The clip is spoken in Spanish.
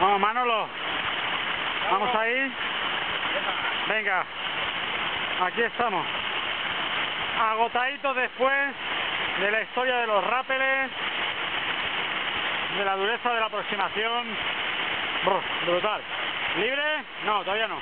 Vamos, Manolo. Vamos ahí. Venga. Aquí estamos. agotaditos después de la historia de los rápeles, de la dureza de la aproximación. brutal. ¿Libre? No, todavía no.